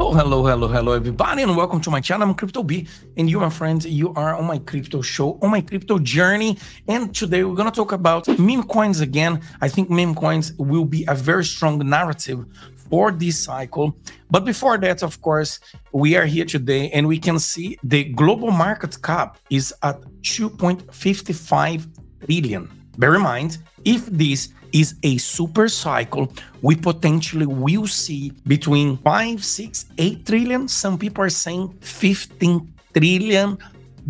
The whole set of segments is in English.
Hello, hello, hello, hello, everybody, and welcome to my channel. I'm Crypto B, and you, my friends, you are on my crypto show, on my crypto journey. And today we're gonna talk about meme coins again. I think meme coins will be a very strong narrative for this cycle. But before that, of course, we are here today and we can see the global market cap is at 2.55 trillion. Bear in mind, if this is a super cycle, we potentially will see between 5, 6, 8 trillion. Some people are saying 15 trillion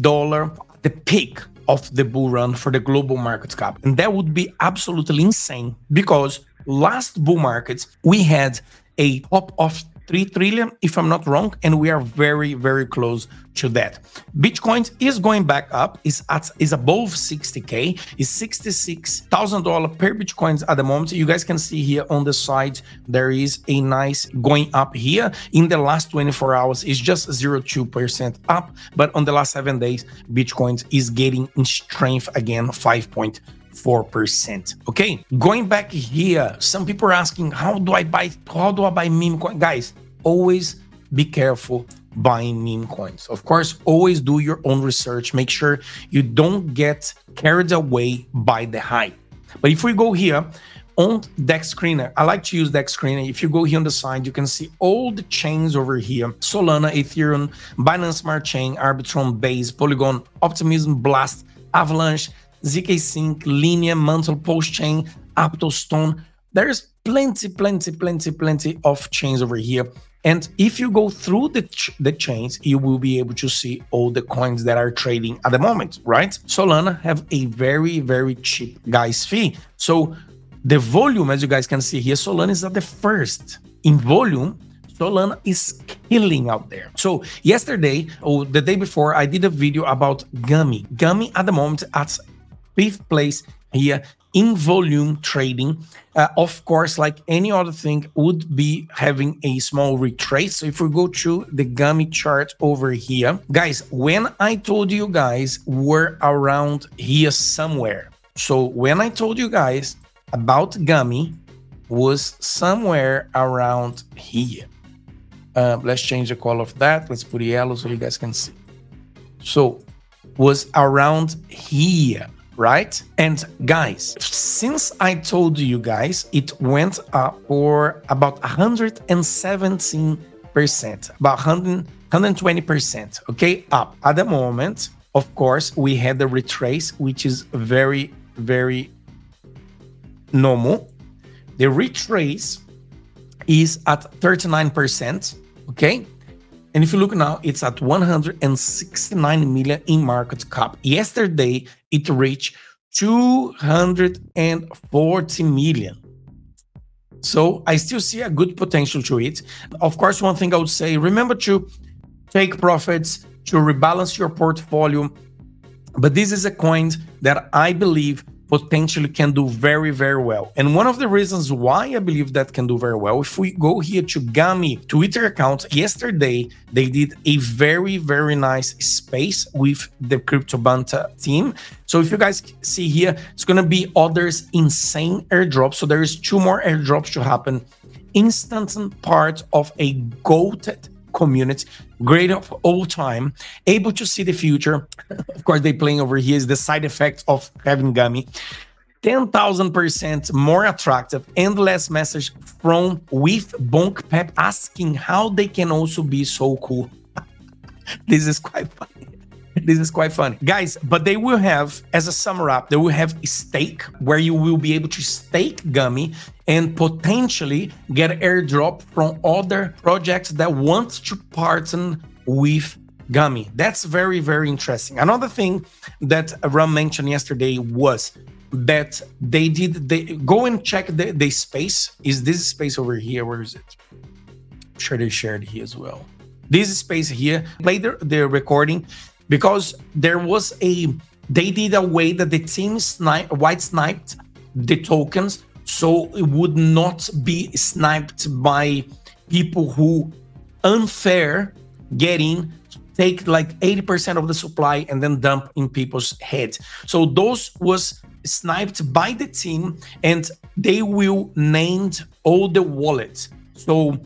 dollar the peak of the bull run for the global market cap. And that would be absolutely insane because last bull markets we had a top of 3 trillion, if I'm not wrong, and we are very, very close to that. Bitcoin is going back up, is at is above 60k, is $66,000 per Bitcoin at the moment. You guys can see here on the side, there is a nice going up here. In the last 24 hours, it's just 0.2% up, but on the last seven days, Bitcoin is getting in strength again, 5. 4%. Okay, going back here, some people are asking, how do I buy, how do I buy meme coin? Guys, always be careful buying meme coins. Of course, always do your own research. Make sure you don't get carried away by the hype. But if we go here on Dex Screener, I like to use Dex Screener. If you go here on the side, you can see all the chains over here. Solana, Ethereum, Binance Smart Chain, Arbitrum, Base, Polygon, Optimism, Blast, Avalanche, ZK Sync, Linea, Mantle, PulseChain, Aptostone. There's plenty, plenty, plenty, plenty of chains over here. And if you go through the, ch the chains, you will be able to see all the coins that are trading at the moment, right? Solana have a very, very cheap guys fee. So the volume, as you guys can see here, Solana is at the first. In volume, Solana is killing out there. So yesterday or the day before, I did a video about Gummy. Gummy at the moment at fifth place here in volume trading. Uh, of course, like any other thing, would be having a small retrace. So if we go to the gummy chart over here, guys, when I told you guys we're around here somewhere. So when I told you guys about gummy was somewhere around here. Uh, let's change the color of that. Let's put yellow so you guys can see. So was around here right? And guys, since I told you guys, it went up for about 117%, about 100, 120%, okay, up. At the moment, of course, we had the retrace, which is very, very normal. The retrace is at 39%, okay? And if you look now, it's at 169 million in market cap. Yesterday, it reached 240 million. So I still see a good potential to it. Of course, one thing I would say, remember to take profits, to rebalance your portfolio. But this is a coin that I believe potentially can do very, very well. And one of the reasons why I believe that can do very well, if we go here to Gummy Twitter account, yesterday they did a very, very nice space with the Crypto Banter team. So if you guys see here, it's going to be others insane airdrops. So there is two more airdrops to happen. Instant part of a goated community, great of all time, able to see the future. of course, they playing over here is the side effect of having Gummy. 10,000% more attractive and less message from with Bonk Pep asking how they can also be so cool. this is quite funny. This is quite funny. Guys, but they will have, as a summer up, they will have a stake where you will be able to stake Gummy and potentially get airdrop from other projects that want to partner with Gummy. That's very, very interesting. Another thing that Ran mentioned yesterday was that they did they go and check the, the space. Is this space over here? Where is it? I'm sure they shared here as well. This space here, the, the recording because there was a they did a way that the team snipe white sniped the tokens so it would not be sniped by people who unfair getting take like 80% of the supply and then dump in people's heads so those was sniped by the team and they will named all the wallets so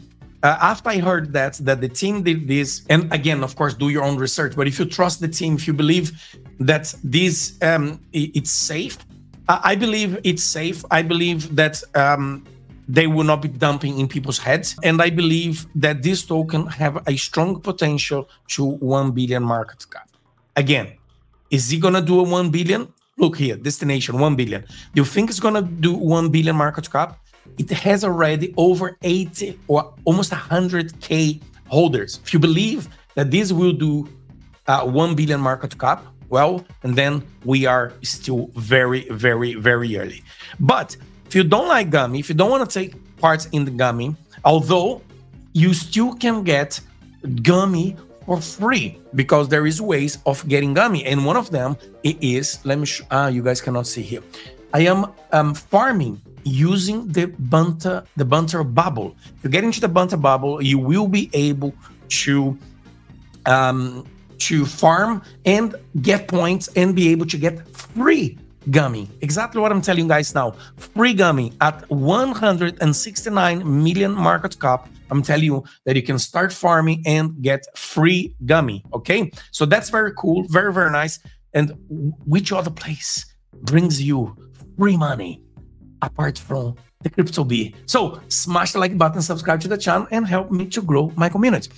uh, after I heard that that the team did this, and again, of course, do your own research. But if you trust the team, if you believe that this um, it's safe, I believe it's safe. I believe that um, they will not be dumping in people's heads, and I believe that this token have a strong potential to one billion market cap. Again, is he gonna do a one billion? Look here, destination one billion. Do you think it's gonna do one billion market cap? it has already over 80 or almost 100k holders. If you believe that this will do uh, 1 billion market cap, well, and then we are still very, very, very early. But if you don't like Gummy, if you don't want to take part in the Gummy, although you still can get Gummy for free because there is ways of getting Gummy, and one of them it is. Let me. ah, you guys cannot see here. I am um, farming using the Banter, the Banter bubble. If you get into the Banter bubble, you will be able to um, to farm and get points and be able to get free gummy. Exactly what I'm telling you guys now. Free gummy at 169 million market cap. I'm telling you that you can start farming and get free gummy. Okay, so that's very cool, very very nice. And which other place brings you free money? apart from the Crypto B. So smash the like button, subscribe to the channel, and help me to grow my community.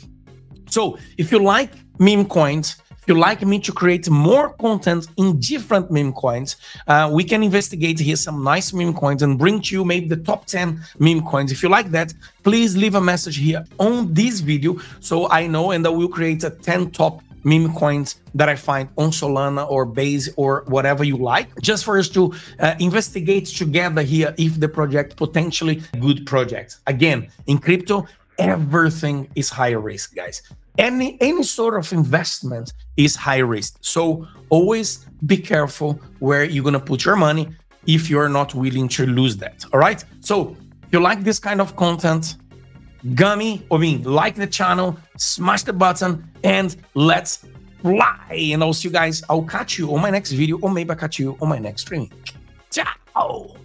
So if you like meme coins, if you like me to create more content in different meme coins, uh, we can investigate here some nice meme coins and bring to you maybe the top 10 meme coins. If you like that, please leave a message here on this video so I know and I will create a 10 top meme coins that I find on Solana or Base or whatever you like, just for us to uh, investigate together here if the project potentially good project. Again, in crypto, everything is high risk, guys. Any any sort of investment is high risk. So always be careful where you're gonna put your money if you're not willing to lose that. All right. So if you like this kind of content, gummy, I mean, like the channel, smash the button, and let's fly. And I'll see you guys. I'll catch you on my next video, or maybe I'll catch you on my next stream. Ciao.